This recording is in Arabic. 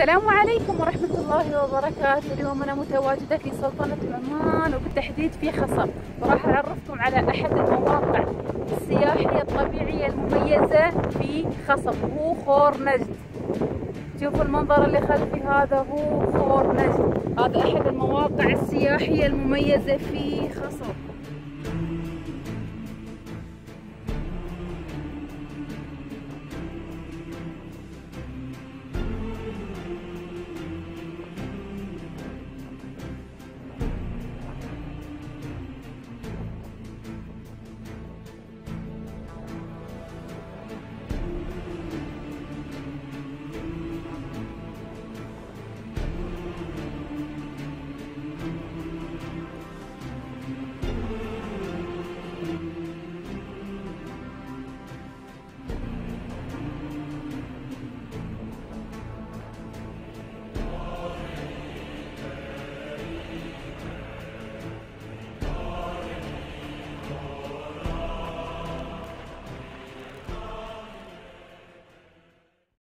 السلام عليكم ورحمة الله وبركاته. اليوم أنا متواجدة في سلطنة عمان وبالتحديد في خصر وراح أعرفكم على أحد المواقع السياحية الطبيعية المميزة في خصر هو خور نجد. شوفوا المنظر اللي خلفي هذا هو خور نجد. هذا أحد المواقع السياحية المميزة في خصر